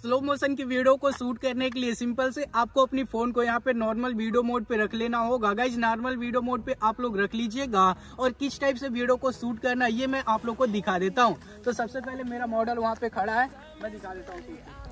Slow motion की video को shoot करने के लिए सिंपल से आपको अपनी फ़ोन को यहाँ पे नॉर्मल वीडियो मोड पे रख लेना होगा। गाइज़ नॉर्मल वीडियो मोड पे आप लोग रख लीजिएगा और किस टाइप से वीडियो को शूट करना ये मैं आप लोग को दिखा देता हूँ। तो सबसे पहले मेरा मॉडल वहाँ पे खड़ा है, मैं दिखा देता हूँ।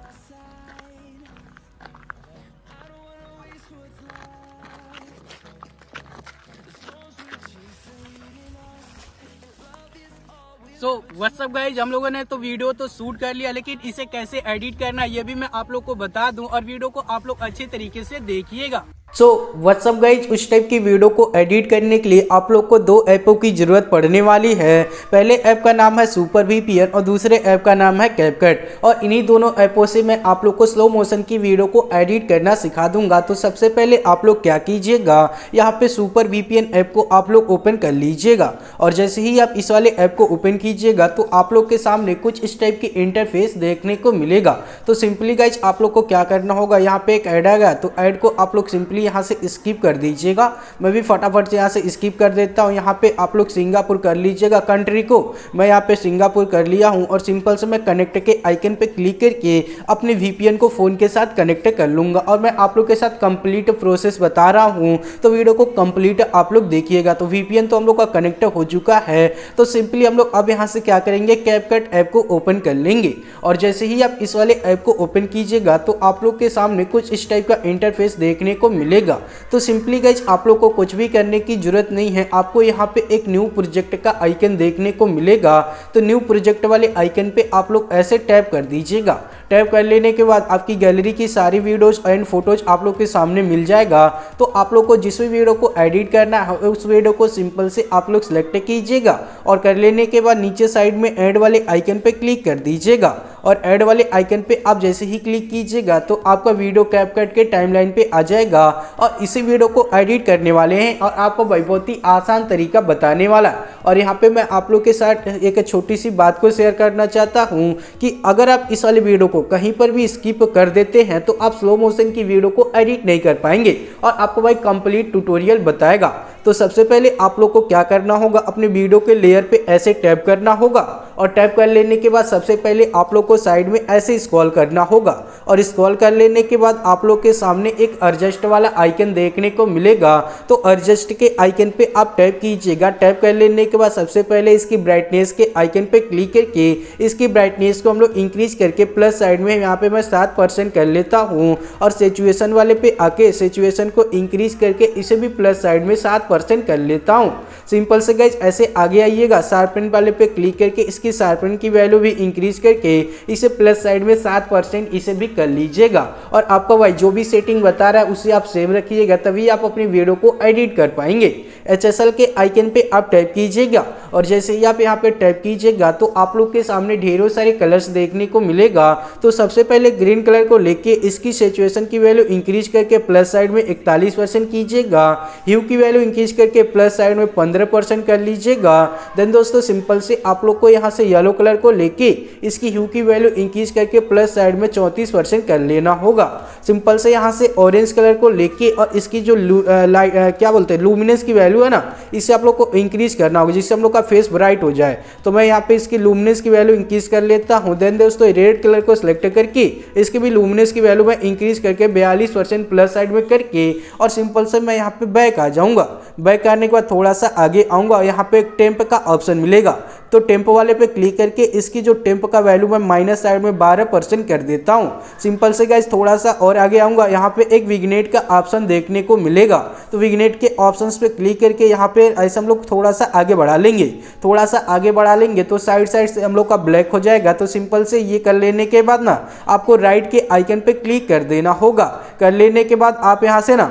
सो व्हाट्सअप गाइज़ हम लोगों ने तो वीडियो तो शूट कर लिया, लेकिन इसे कैसे एडिट करना, ये भी मैं आप लोग को बता दूँ और वीडियो को आप लोग अच्छे तरीके से देखिएगा। सो व्हाट्सअप गाइज़ उस टाइप की वीडियो को एडिट करने के लिए आप लोग को दो ऐपों की ज़रूरत पड़ने वाली है। पहले ऐप का नाम है सुपर वीपीएन और दूसरे ऐप का नाम है कैपकट और इन्हीं दोनों ऐपों से मैं आप लोग को स्लो मोशन की वीडियो को एडिट करना सिखा दूँगा। तो सबसे पहले आप लोग क्या कीजिएगा? यहाँ पे सुपर वी ऐप को आप लोग ओपन कर लीजिएगा। और जैसे ही आप इस वाले ऐप को ओपन कीजिएगा तो आप लोग के सामने कुछ इस टाइप की इंटरफेस देखने को मिलेगा। तो सिंपली गाइज़ आप लोग को क्या करना होगा? यहाँ पे एक ऐड आएगा तो ऐड को आप लोग सिंपली यहाँ से स्किप कर दीजिएगा। मैं भी फटाफट से यहाँ से स्किप कर देता हूँ। यहाँ पे आप लोग सिंगापुर कर लीजिएगा कंट्री को। मैं यहाँ पे सिंगापुर कर लिया हूँ और सिंपल से मैं कनेक्ट के आइकन पे क्लिक करके अपने वीपीएन को फ़ोन के साथ कनेक्ट कर लूँगा। और मैं आप लोग के साथ कंप्लीट प्रोसेस बता रहा हूँ। तो वीडियो को कंप्लीट आप लोग देखिएगा। तो वीपीएन तो हम लोग का कनेक्ट हो चुका है। तो सिंपली हम लोग अब यहाँ से क्या करेंगे? कैपकट ऐप को ओपन कर लेंगे। और जैसे ही आप इस वाले ऐप को ओपन कीजिएगा तो आप लोग के सामने कुछ इस टाइप का इंटरफेस देखने को मिलेगा। तो सिंपली गाइज़ आप लोग को कुछ भी करने की ज़रूरत नहीं है। आपको यहाँ पे एक न्यू प्रोजेक्ट का आइकन देखने को मिलेगा। तो न्यू प्रोजेक्ट वाले आइकन पे आप लोग ऐसे टैप कर दीजिएगा। टैप कर लेने के बाद आपकी गैलरी की सारी वीडियोज़ एंड फ़ोटोज़ आप लोग के सामने मिल जाएगा। तो आप लोग को जिस भी वीडियो को एडिट करना है, उस वीडियो को सिंपल से आप लोग सेलेक्ट कीजिएगा। और कर लेने के बाद नीचे साइड में एड वाले आइकन पर क्लिक कर दीजिएगा। और ऐड वाले आइकन पे आप जैसे ही क्लिक कीजिएगा तो आपका वीडियो कैप कट के टाइमलाइन पे आ जाएगा और इसी वीडियो को एडिट करने वाले हैं और आपको बहुत ही आसान तरीका बताने वाला। और यहाँ पे मैं आप लोग के साथ एक छोटी सी बात को शेयर करना चाहता हूँ कि अगर आप इस वाले वीडियो को कहीं पर भी स्किप कर देते हैं तो आप स्लो मोशन की वीडियो को एडिट नहीं कर पाएँगे और आपको भाई कंप्लीट ट्यूटोरियल बताएगा। तो सबसे पहले आप लोग को क्या करना होगा, अपने वीडियो के लेयर पे ऐसे टैप करना होगा। और टैप कर लेने के बाद सबसे पहले आप लोग को साइड में ऐसे स्क्रॉल करना होगा। और स्क्रॉल कर लेने के बाद आप लोग के सामने एक एडजस्ट वाला आइकन देखने को मिलेगा। तो एडजस्ट के आइकन पे आप टैप कीजिएगा। टैप कर लेने के बाद सबसे पहले इसकी ब्राइटनेस के आइकन पे क्लिक करके इसकी ब्राइटनेस को हम लोग इंक्रीज करके प्लस साइड में यहाँ पे मैं सात परसेंट कर लेता हूँ। और सिचुएशन वाले पे आके सिचुएशन को इंक्रीज करके इसे भी प्लस साइड में सात परसेंट कर लेता हूँ। सिंपल से गैज ऐसे आगे आइएगा। शार्पन वाले पे क्लिक करके इसकी शार्पन की वैल्यू भी इंक्रीज करके इसे प्लस साइड में सात परसेंट इसे भी कर लीजिएगा। और आपका भाई जो भी सेटिंग बता रहा है, उसे आप सेव रखिएगा, तभी आप अपनी वीडियो को एडिट कर पाएँगे। एचएसएल के आइकन पे आप टाइप कीजिएगा। और जैसे ही आप यहाँ पे टाइप कीजिएगा तो आप लोग के सामने ढेरों सारे कलर्स देखने को मिलेगा। तो सबसे पहले ग्रीन कलर को लेके इसकी सिचुएशन की वैल्यू इंक्रीज करके प्लस साइड में इकतालीस परसेंट कीजिएगा। ह्यू की वैल्यू इंक्रीज करके प्लस साइड में पंद्रह परसेंट कर लीजिएगा। देन दोस्तों सिंपल से आप लोग को यहाँ से येलो कलर को लेके इसकी ह्यू की वैल्यू इंक्रीज करके प्लस साइड में चौंतीस परसेंट कर लेना होगा। सिंपल से यहाँ से ऑरेंज कलर को लेके और इसकी जो लाइट क्या बोलते हैं लूमिनेंस की वैल्यू है ना इसे आप लोग को इंक्रीज करना होगा, जिससे हम लोग का फेस ब्राइट हो जाए। तो मैं यहाँ पे इसकी लूमिनेंस की वैल्यू इंक्रीज कर लेता हूँ। देन दोस्तों रेड कलर को सिलेक्ट करके इसकी भी लूमिनेंस की वैल्यू मैं इंक्रीज करके बयालीस परसेंट प्लस साइड में करके और सिंपल से मैं यहाँ पे बैक आ जाऊँगा। बैक आने के बाद थोड़ा सा आगे आऊँगा यहाँ पे एक टेम्प का ऑप्शन मिलेगा। तो टेम्प वाले पे क्लिक करके इसकी जो टेम्प का वैल्यू मैं माइनस साइड में बारह परसेंट कर देता हूँ। सिंपल से गाइज़ थोड़ा सा और आगे आऊँगा। यहाँ पे एक विग्नेट का ऑप्शन देखने को मिलेगा। तो विग्नेट के ऑप्शंस पे क्लिक करके यहाँ पे ऐसे हम लोग थोड़ा सा आगे बढ़ा लेंगे। थोड़ा सा आगे बढ़ा लेंगे तो साइड साइड से हम लोग का ब्लैक हो जाएगा। तो सिंपल से ये कर लेने के बाद ना, आपको राइट के आइकन पर क्लिक कर देना होगा। कर लेने के बाद आप यहाँ से ना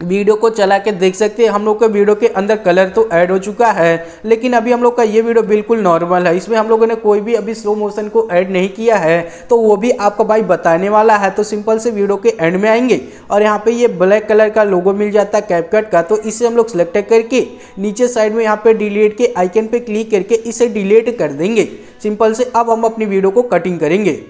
वीडियो को चला के देख सकते हैं। हम लोग के वीडियो के अंदर कलर तो ऐड हो चुका है, लेकिन अभी हम लोग का ये वीडियो बिल्कुल नॉर्मल है। इसमें हम लोगों ने कोई भी अभी स्लो मोशन को ऐड नहीं किया है तो वो भी आपका भाई बताने वाला है। तो सिंपल से वीडियो के एंड में आएँगे और यहाँ पे ये ब्लैक कलर का लोगो मिल जाता है कैपकट का तो इसे हम लोग सेलेक्ट करके नीचे साइड में यहाँ पर डिलीट के आइकन पर क्लिक करके इसे डिलीट कर देंगे। सिंपल से अब हम अपनी वीडियो को कटिंग करेंगे।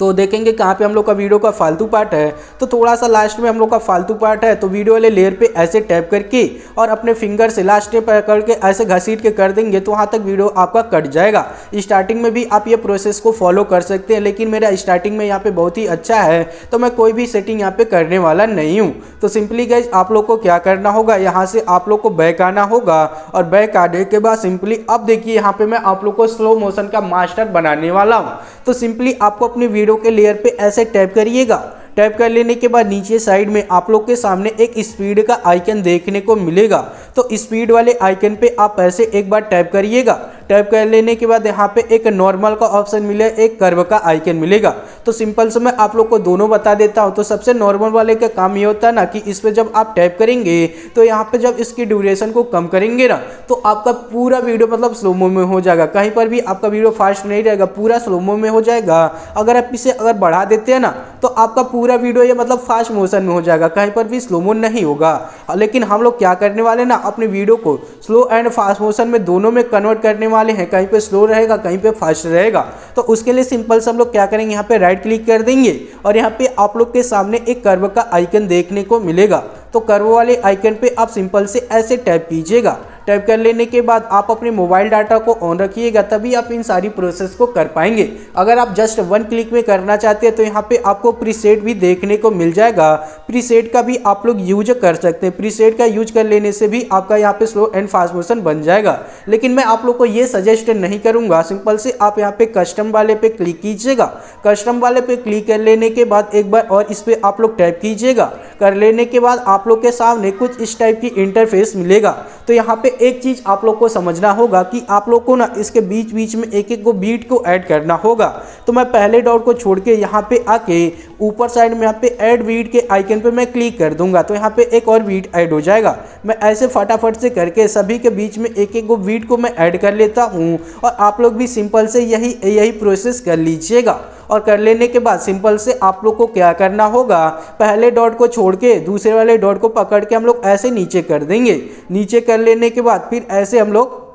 तो देखेंगे कहाँ पे हम लोग का वीडियो का फालतू पार्ट है। तो थोड़ा सा लास्ट में हम लोग का फालतू पार्ट है तो वीडियो वाले लेयर पे ऐसे टैप करके और अपने फिंगर से लास्ट पे पकड़ के ऐसे घसीट के कर देंगे तो वहाँ तक वीडियो आपका कट जाएगा। स्टार्टिंग में भी आप ये प्रोसेस को फॉलो कर सकते हैं, लेकिन मेरा स्टार्टिंग में यहाँ पर बहुत ही अच्छा है तो मैं कोई भी सेटिंग यहाँ पर करने वाला नहीं हूँ। तो सिंपली गैज आप लोग को क्या करना होगा, यहाँ से आप लोग को बैक आना होगा और बैक आने के बाद सिंपली अब देखिए यहाँ पर मैं आप लोग को स्लो मोशन का मास्टर बनाने वाला हूँ। तो सिंपली आपको अपनी वीडियो के लेयर पे ऐसे टैप करिएगा। टैप कर लेने के बाद नीचे साइड में आप लोग के सामने एक स्पीड का आइकन देखने को मिलेगा। तो स्पीड वाले आइकन पे आप ऐसे एक बार टैप करिएगा। टैप कर लेने के बाद यहाँ पे एक नॉर्मल का ऑप्शन मिले, एक कर्व का आइकन मिलेगा। तो सिंपल से मैं आप लोग को दोनों बता देता हूँ। तो सबसे नॉर्मल वाले का काम ये होता है ना कि इस पर जब आप टैप करेंगे तो यहाँ पे जब इसकी ड्यूरेशन को कम करेंगे ना तो आपका पूरा वीडियो मतलब स्लोमो में हो जाएगा। कहीं पर भी आपका वीडियो फास्ट नहीं रहेगा, पूरा स्लोमो में हो जाएगा। अगर आप इसे अगर बढ़ा देते हैं ना तो आपका पूरा वीडियो ये मतलब फास्ट मोशन में हो जाएगा। कहीं पर भी स्लो स्लोमो नहीं होगा। लेकिन हम लोग क्या करने वाले ना, अपने वीडियो को स्लो एंड फास्ट मोशन में दोनों में कन्वर्ट करने वाले हैं। कहीं पर स्लो रहेगा, कहीं पर फास्ट रहेगा। तो उसके लिए सिंपल से हम लोग क्या करेंगे, यहाँ पर राइट क्लिक कर देंगे और यहाँ पर आप लोग के सामने एक कर्व का आइकन देखने को मिलेगा। तो कर्व वाले आइकन पे आप सिंपल से ऐसे टैप कीजिएगा। टाइप कर लेने के बाद आप अपने मोबाइल डाटा को ऑन रखिएगा, तभी आप इन सारी प्रोसेस को कर पाएँगे। अगर आप जस्ट वन क्लिक में करना चाहते हैं तो यहाँ पे आपको प्रीसेट भी देखने को मिल जाएगा। प्रीसेट का भी आप लोग यूज़ कर सकते हैं। प्रीसेट का यूज़ कर लेने से भी आपका यहाँ पे स्लो एंड फास्ट मोशन बन जाएगा। लेकिन मैं आप लोग को ये सजेस्ट नहीं करूँगा। सिंपल से आप यहाँ पे कस्टम वाले पे क्लिक कीजिएगा। कस्टम वाले पे क्लिक कर लेने के बाद एक बार और इस पर आप लोग टाइप कीजिएगा। कर लेने के बाद आप लोग के सामने कुछ इस टाइप की इंटरफेस मिलेगा। तो यहाँ पे एक चीज़ आप लोग को समझना होगा कि आप लोग को ना इसके बीच बीच में एक एक को बीट को ऐड करना होगा। तो मैं पहले डॉट को छोड़ के यहाँ पे आके ऊपर साइड में यहाँ पे ऐड बीट के आइकन पे मैं क्लिक कर दूँगा। तो यहाँ पे एक और बीट ऐड हो जाएगा। मैं ऐसे फटाफट से करके सभी के बीच में एक एक को बीट को मैं ऐड कर लेता हूँ और आप लोग भी सिंपल से यही यही प्रोसेस कर लीजिएगा। और कर लेने के बाद सिंपल से आप लोग को क्या करना होगा? पहले डॉट को छोड़ के दूसरे वाले डॉट को पकड़ के हम लोग ऐसे नीचे कर देंगे। नीचे कर लेने के बाद फिर ऐसे हम लोग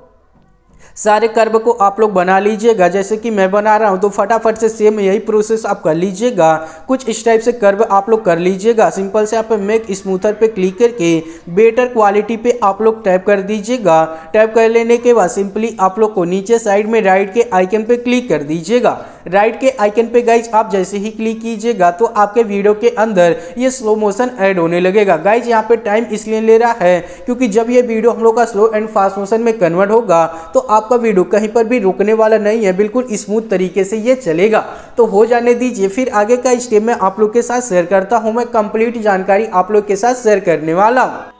सारे कर्व को आप लोग बना लीजिएगा। जैसे कि मैं बना रहा हूँ तो फटाफट से सेम यही प्रोसेस आप कर लीजिएगा। कुछ इस टाइप से कर्व आप लोग कर लीजिएगा। सिंपल से आप मेक स्मूथर पे क्लिक करके बेटर क्वालिटी पे आप लोग टैप कर दीजिएगा। टैप कर लेने के बाद सिंपली आप लोग को नीचे साइड में राइट के आइकन पे क्लिक कर दीजिएगा। राइट के आइकन पे गाइज़ आप जैसे ही क्लिक कीजिएगा तो आपके वीडियो के अंदर ये स्लो मोशन ऐड होने लगेगा। गाइज़ यहाँ पे टाइम इसलिए ले रहा है क्योंकि जब ये वीडियो हम लोग का स्लो एंड फास्ट मोशन में कन्वर्ट होगा तो आपका वीडियो कहीं पर भी रुकने वाला नहीं है, बिल्कुल स्मूथ तरीके से ये चलेगा। तो हो जाने दीजिए, फिर आगे का स्टेप में आप लोग के साथ शेयर करता हूँ, मैं कंप्लीट जानकारी आप लोग के साथ शेयर करने वाला हूँ।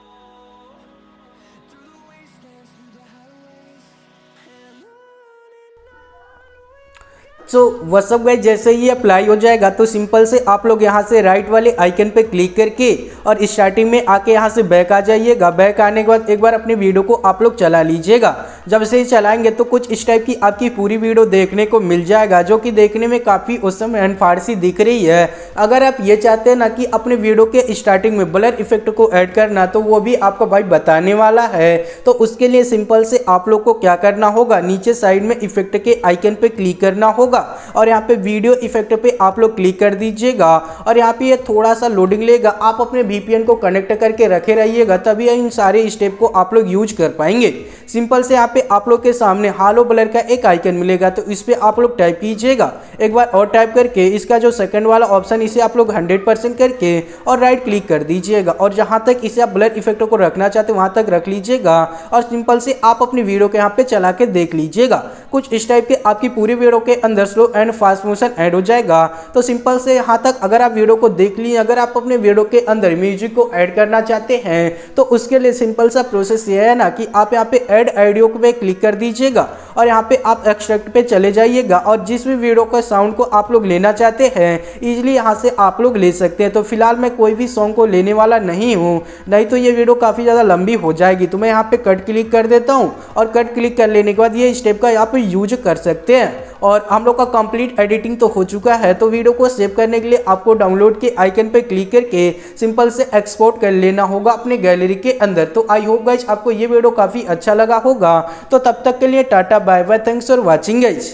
सो वसअप गाइज़ जैसे ही अप्लाई हो जाएगा तो सिंपल से आप लोग यहाँ से राइट वाले आइकन पे क्लिक करके और स्टार्टिंग में आके यहाँ से बैक आ जाइएगा। बैक आने के बाद एक बार अपनी वीडियो को आप लोग चला लीजिएगा। जब से ही चलाएँगे तो कुछ इस टाइप की आपकी पूरी वीडियो देखने को मिल जाएगा, जो कि देखने में काफ़ी उसम एंड फारसी दिख रही है। अगर आप ये चाहते हैं ना कि अपने वीडियो के स्टार्टिंग में ब्लर इफ़ेक्ट को ऐड करना तो वो भी आपका भाई बताने वाला है। तो उसके लिए सिंपल से आप लोग को क्या करना होगा? नीचे साइड में इफ़ेक्ट के आइकन पर क्लिक करना होगा और यहाँ पे वीडियो इफ़ेक्ट पे आप लोग क्लिक कर दीजिएगा और यहाँ पे ये थोड़ा सा लोडिंग लेगा। आप अपने वीपीएन को कनेक्ट करके रखे रहिएगा, तभी इन सारे स्टेप को आप लोग यूज़ कर पाएँगे। सिंपल से यहाँ पे आप लोग के सामने हालो ब्लर का एक आइकन मिलेगा तो इस पर आप लोग टाइप कीजिएगा। एक बार और टाइप करके इसका जो सेकंड वाला ऑप्शन इसे आप लोग हंड्रेड परसेंट करके और राइट क्लिक कर दीजिएगा। और जहाँ तक इसे आप ब्लर इफ़ेक्ट को रखना चाहते हैं, वहाँ तक रख लीजिएगा और सिंपल से आप अपनी वीडियो के यहाँ पे चला के देख लीजिएगा। कुछ इस टाइप के आपकी पूरी वीडियो के अंदर slow and fast motion add हो जाएगा। तो सिंपल से यहाँ तक अगर आप वीडियो को देख लिए, अगर आप अपने वीडियो के अंदर म्यूज़िक को ऐड करना चाहते हैं तो उसके लिए सिंपल सा प्रोसेस ये है ना कि आप यहाँ पे ऐड ऑडियो पे क्लिक कर दीजिएगा और यहाँ पे आप एक्सट्रैक्ट पे चले जाइएगा और जिस भी वीडियो का साउंड को आप लोग लेना चाहते हैं इजिली यहाँ से आप लोग ले सकते हैं। तो फ़िलहाल मैं कोई भी सॉन्ग को लेने वाला नहीं हूँ, नहीं तो ये वीडियो काफ़ी ज़्यादा लंबी हो जाएगी। तो मैं यहाँ पर कट क्लिक कर देता हूँ और कट क्लिक कर लेने के बाद ये स्टेप का यहाँ पर यूज़ कर सकते हैं। और हम लोग का कंप्लीट एडिटिंग तो हो चुका है तो वीडियो को सेव करने के लिए आपको डाउनलोड के आइकन पर क्लिक करके सिंपल से एक्सपोर्ट कर लेना होगा अपने गैलरी के अंदर। तो आई होप गाइज़ आपको ये वीडियो काफ़ी अच्छा लगा होगा। तो तब तक के लिए tata bye bye thanks for watching guys